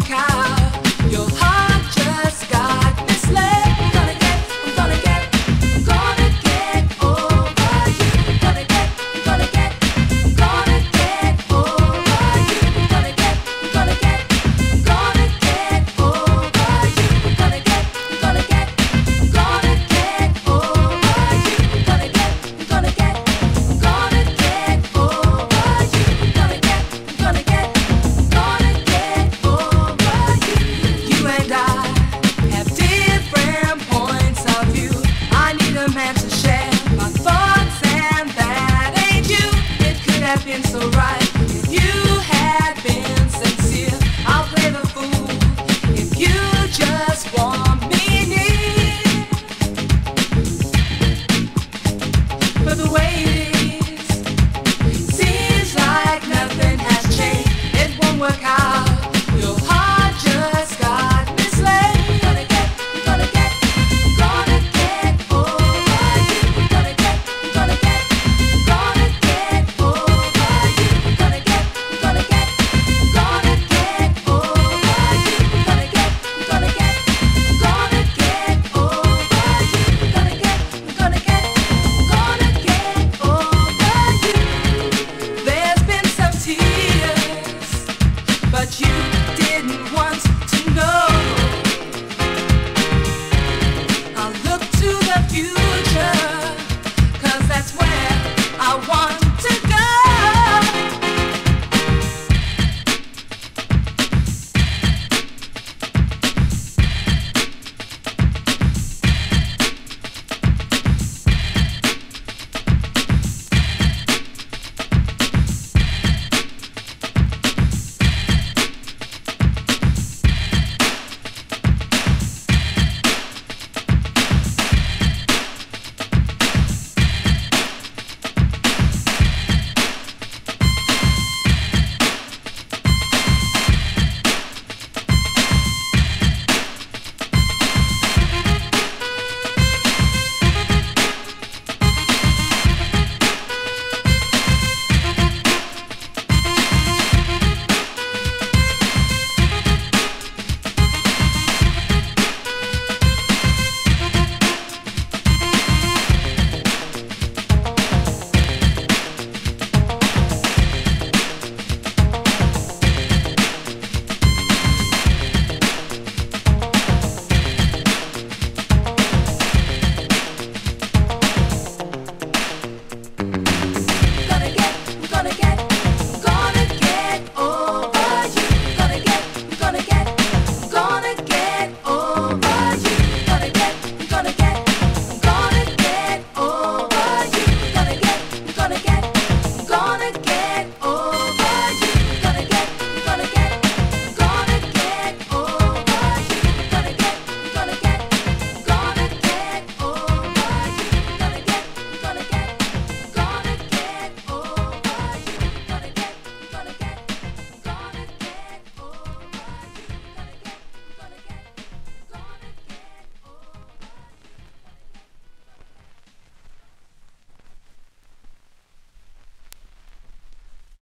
the.